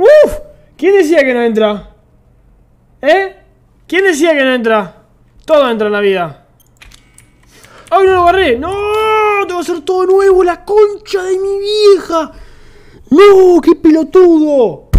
¡Uf! ¿Quién decía que no entra? ¿Eh? ¿Quién decía que no entra? Todo entra en la vida. ¡Ay, no lo agarré! ¡No! Te va a hacer todo nuevo, la concha de mi vieja. ¡No! ¡Qué pelotudo!